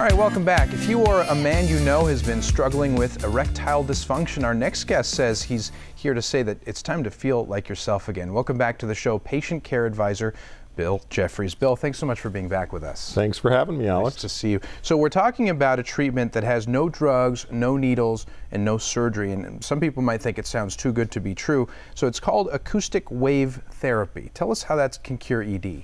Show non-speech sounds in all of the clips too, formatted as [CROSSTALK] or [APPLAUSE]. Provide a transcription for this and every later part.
All right, welcome back. If you or a man you know has been struggling with erectile dysfunction, our next guest says he's here to say that it's time to feel like yourself again. Welcome back to the show, patient care advisor Bill Jeffries. Bill, thanks so much for being back with us. Thanks for having me, Alex. Nice to see you. So we're talking about a treatment that has no drugs, no needles, and no surgery. And some people might think it sounds too good to be true. So it's called acoustic wave therapy. Tell us how that can cure ED.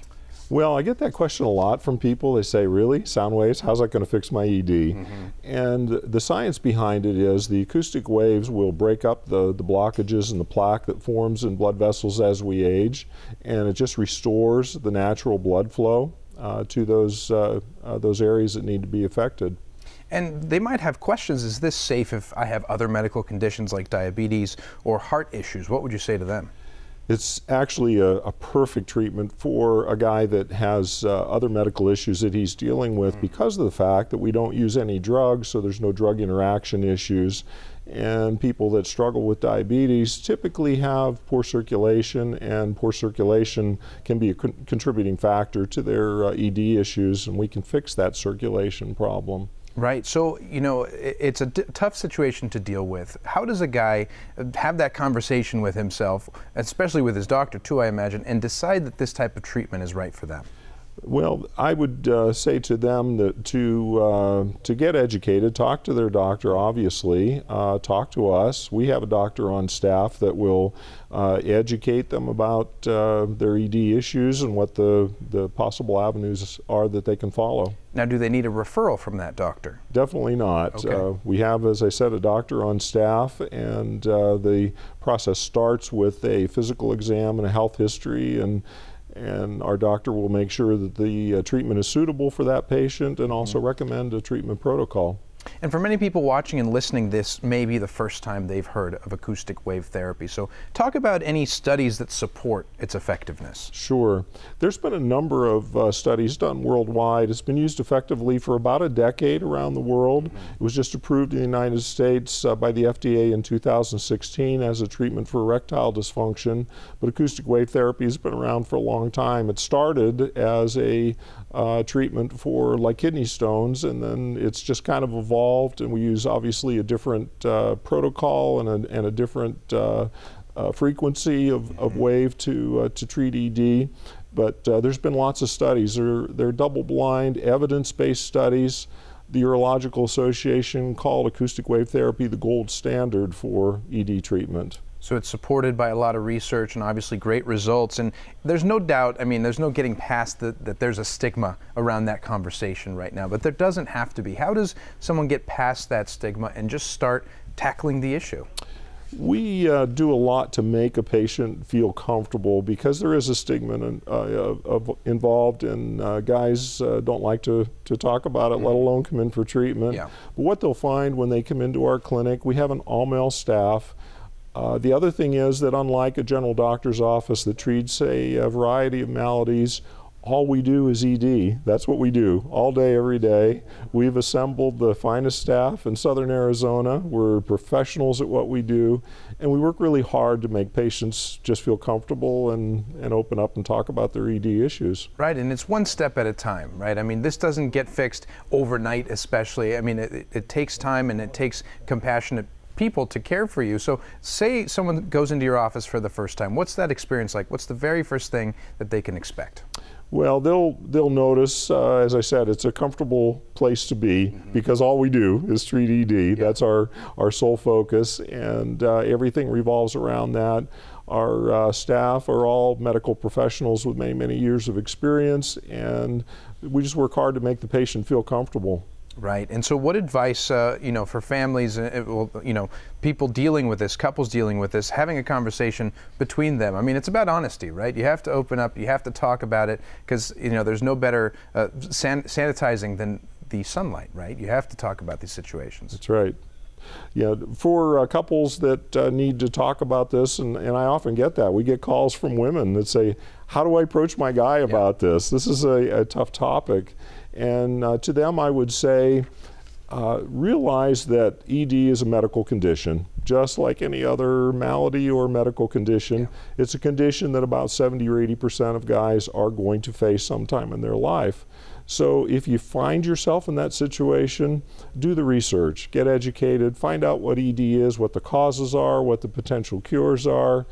Well, I get that question a lot from people. They say, really? Sound waves? How's that going to fix my ED? Mm -hmm. And the science behind it is the acoustic waves will break up the, the blockages and the plaque that forms in blood vessels as we age, and it just restores the natural blood flow uh, to those, uh, uh, those areas that need to be affected. And they might have questions, is this safe if I have other medical conditions like diabetes or heart issues? What would you say to them? It's actually a, a, perfect treatment for a guy that has uh, other medical issues that he's dealing with mm. because of the fact that we don't use any drugs, so there's no drug interaction issues. And people that struggle with diabetes typically have poor circulation, and poor circulation can be a con contributing factor to their uh, ED issues, and we can fix that circulation problem. Right. So, you know, it's a tough situation to deal with. How does a guy uh, have that conversation with himself, especially with his doctor, too, I imagine, and decide that this type of treatment is right for them? Well, I would uh, say to them that to uh, to get educated, talk to their doctor. Obviously, uh, talk to us. We have a doctor on staff that will uh, educate them about uh, their ED issues and what the the possible avenues are that they can follow. Now, do they need a referral from that doctor? Definitely not. Okay. Uh, we have, as I said, a doctor on staff, and the process starts with a physical exam and a health history and and our doctor will make sure that the uh, treatment is suitable for that patient and also mm -hmm. recommend a treatment protocol. And for many people watching and listening, this may be the first time they've heard of acoustic wave therapy. So, talk about any studies that support its effectiveness. Sure. There's been a number of uh, studies done worldwide. It's been used effectively for about a decade around the world. It was just approved in the United States uh, by the FDA in 2016 as a treatment for erectile dysfunction. But acoustic wave therapy has been around for a long time. It started as a uh, treatment for like kidney stones, and then it's just kind of evolved, and we use obviously a different uh, protocol and a, and a different uh, uh frequency of, of wave to, uh, to treat ED. But uh, there's been lots of studies. They're, they're double-blind, evidence-based studies. The Urological Association called acoustic wave therapy the gold standard for ED treatment. So it's supported by a lot of research and obviously great results. And there's no doubt, I mean, there's no getting past the, that there's a stigma around that conversation right now, but there doesn't have to be. How does someone get past that stigma and just start tackling the issue? We uh, do a lot to make a patient feel comfortable because there is a stigma in, uh, of, involved, and uh, guys uh, don't like to, to talk about it, mm. let alone come in for treatment. Yeah. But what they'll find when they come into our clinic, we have an all male staff. Uh, the other thing is that unlike a general doctor's office that treats a, a, variety of maladies, all we do is ED. That's what we do all day, every day. We've assembled the finest staff in southern Arizona. We're professionals at what we do, and we work really hard to make patients just feel comfortable and, and open up and talk about their ED issues. Right, and it's one step at a time, right? I mean, this doesn't get fixed overnight, especially. I mean, it, it takes time and it takes compassionate people to care for you. So, say someone goes into your office for the first time. What's that experience like? What's the very first thing that they can expect? Well, they'll they'll notice, uh, as I said, it's a comfortable place to be mm -hmm. because all we do is treat ED. Yeah. That's our our sole focus, and uh, everything revolves around that. Our uh, staff are all medical professionals with many many years of experience, and we just work hard to make the patient feel comfortable. Right. And so, what advice, uh, you know, for families, uh, well, you know, people dealing with this, couples dealing with this, having a conversation between them? I mean, it's about honesty, right? You have to open up, you have to talk about it, because you know, there's no better uh, san sanitizing than the sunlight, right? You have to talk about these situations. That's right. Yeah, for uh, couples that uh, need to talk about this, and, and I often get that. We get calls from women that say, How do I approach my guy about yeah. this? This is a, a tough topic. And uh, to them, I would say, uh, realize that ED is a medical condition, just like any other malady or medical condition. Yeah. It's a condition that about 70 or 80 percent of guys are going to face sometime in their life. So if you find yourself in that situation, do the research, get educated, find out what ED is, what the causes are, what the potential cures are.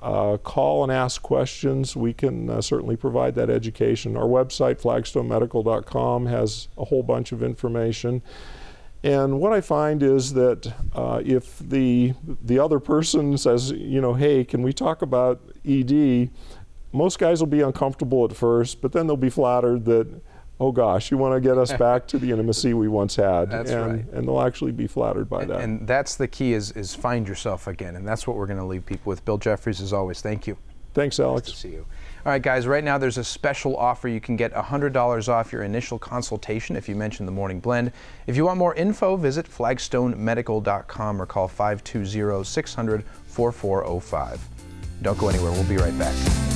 Uh, call and ask questions. We can uh, certainly provide that education. Our website, flagstonemedical.com, has a whole bunch of information. And what I find is that uh, if the the other person says, you know, hey, can we talk about ED? Most guys will be uncomfortable at first, but then they'll be flattered that, oh gosh, you want to get us [LAUGHS] back to the intimacy we once had, That's and, right. and they'll actually be flattered by And, that. and that's the key is is find yourself again, and that's what we're going to leave people with. Bill Jeffries, as always, thank you. Thanks, Alex. Nice to see you. All right, guys, right now there's a special offer. You can get $100 off your initial consultation if you mention the morning blend. If you want more info, visit flagstonemedical.com or call 520 600 4405. Don't go anywhere. We'll be right back.